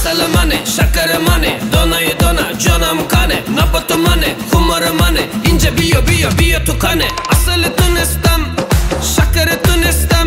مسئله منه شکر منه دانای دانا جانم کنه نبا تو منه خمار منه اینجا بیا بیا بیا تو کنه اصل تو نستم شکر تو نستم